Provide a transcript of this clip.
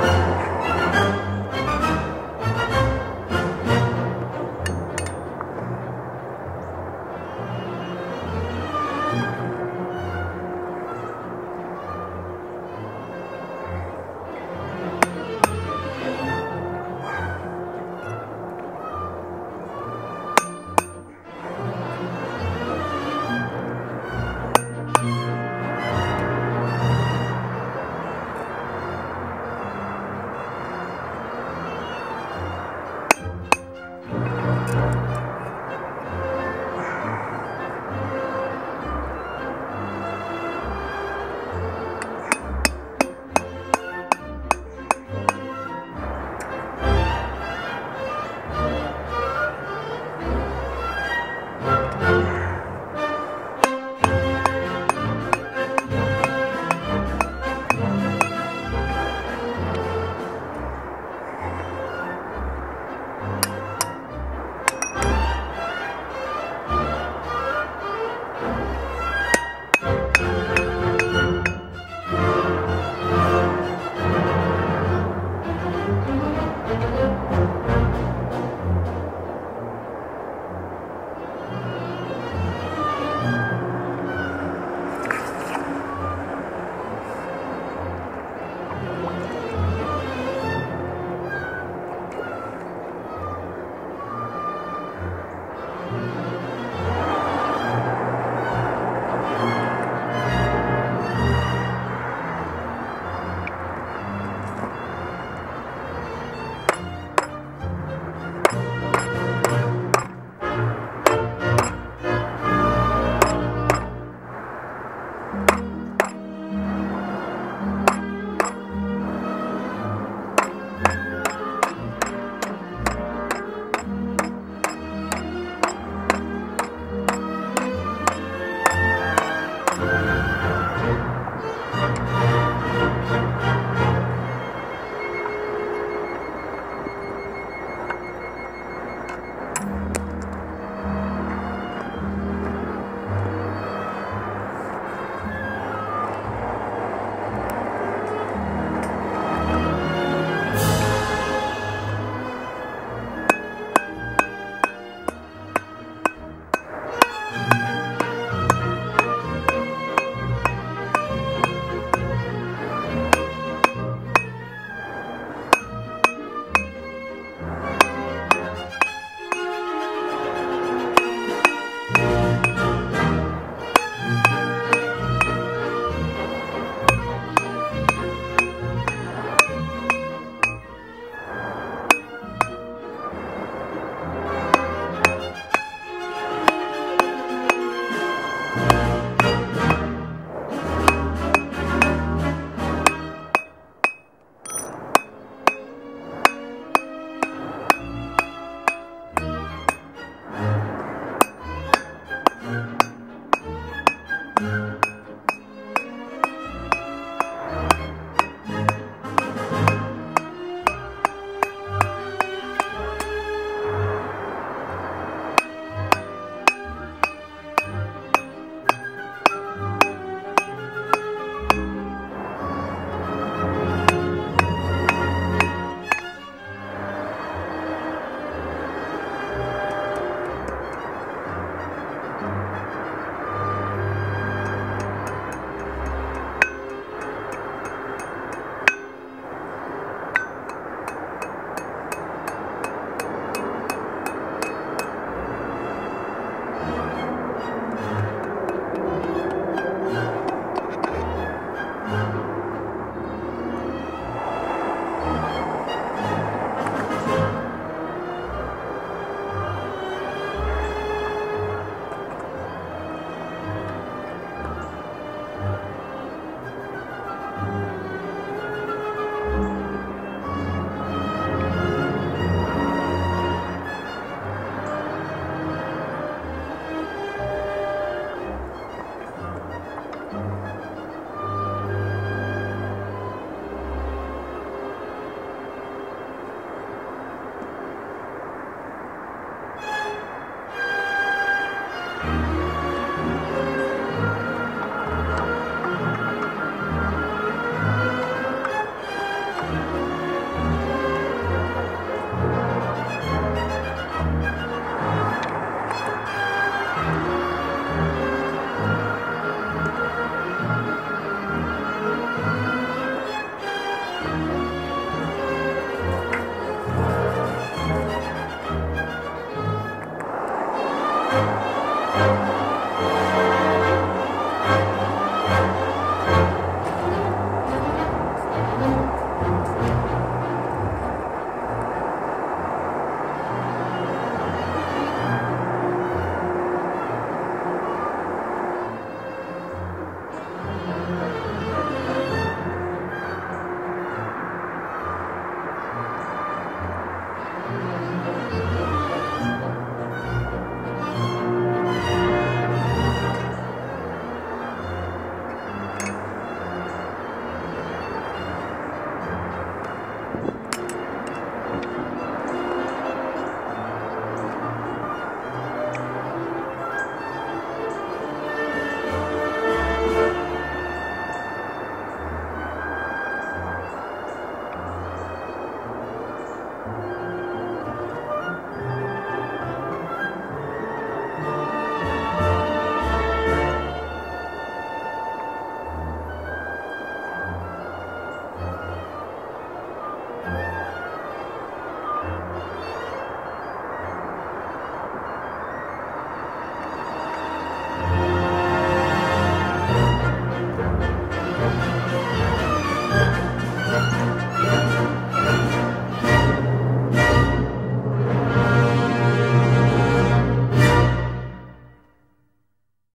you